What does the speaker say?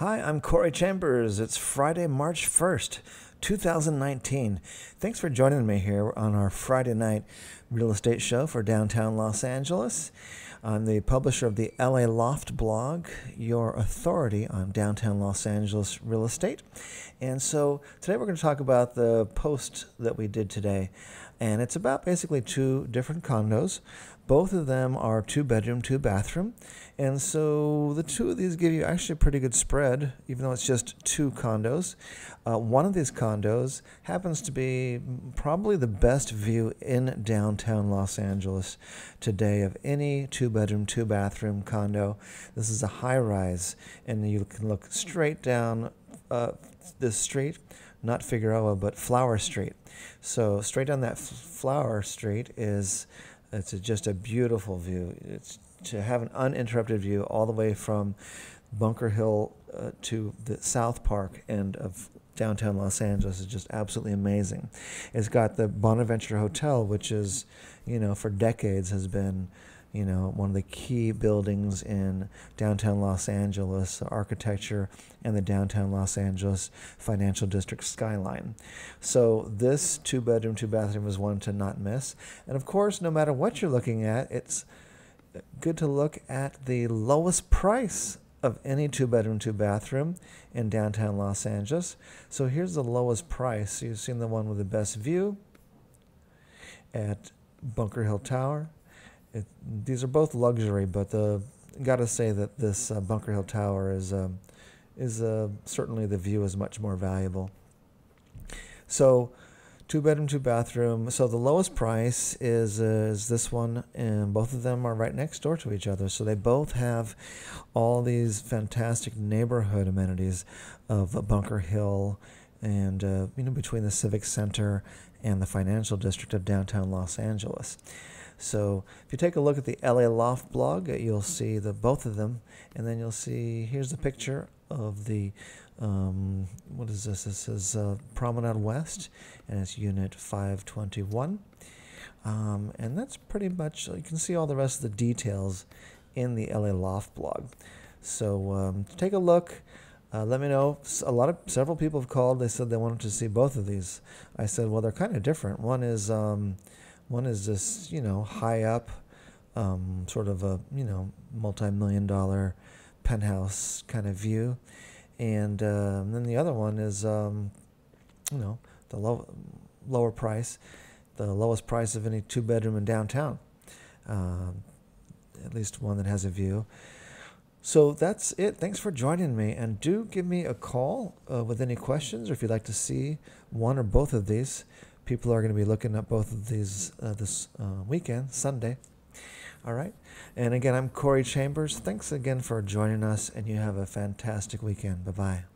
Hi, I'm Corey Chambers. It's Friday, March 1st, 2019. Thanks for joining me here on our Friday night real estate show for downtown Los Angeles. I'm the publisher of the LA Loft blog, your authority on downtown Los Angeles real estate. And so today we're going to talk about the post that we did today. And it's about basically two different condos. Both of them are two bedroom, two bathroom. And so the two of these give you actually a pretty good spread, even though it's just two condos. Uh, one of these condos happens to be probably the best view in downtown Los Angeles today of any two bedroom, two bathroom condo. This is a high rise, and you can look straight down uh, this street, not Figueroa, but Flower Street. So straight down that Flower Street is it's a, just a beautiful view. It's to have an uninterrupted view all the way from Bunker Hill uh, to the South Park end of downtown Los Angeles is just absolutely amazing. It's got the Bonaventure Hotel, which is, you know, for decades has been, you know, one of the key buildings in downtown Los Angeles architecture and the downtown Los Angeles financial district skyline. So this two bedroom, two bathroom is one to not miss. And of course, no matter what you're looking at, it's good to look at the lowest price of any two bedroom, two bathroom in downtown Los Angeles. So here's the lowest price. You've seen the one with the best view at Bunker Hill Tower. It, these are both luxury, but the got to say that this uh, Bunker Hill Tower is um, is uh, certainly the view is much more valuable. So two bedroom, two bathroom. So the lowest price is uh, is this one, and both of them are right next door to each other. So they both have all these fantastic neighborhood amenities of Bunker Hill, and uh, you know between the Civic Center and the financial district of downtown Los Angeles. So if you take a look at the LA Loft blog, you'll see the both of them, and then you'll see here's the picture of the um, what is this? This is uh, Promenade West, and it's Unit 521. Um, and that's pretty much, you can see all the rest of the details in the LA Loft blog. So um, take a look. Uh, let me know. A lot of several people have called. They said they wanted to see both of these. I said, well, they're kind of different. One is um, one is this, you know, high up, um, sort of a you know multi-million dollar penthouse kind of view, and, uh, then the other one is, um, you know, the low, lower price, the lowest price of any two bedroom in downtown, uh, at least one that has a view. So that's it. Thanks for joining me, and do give me a call uh, with any questions, or if you'd like to see one or both of these. People are going to be looking at both of these uh, this uh, weekend, Sunday. All right. And again, I'm Corey Chambers. Thanks again for joining us, and you have a fantastic weekend. Bye bye.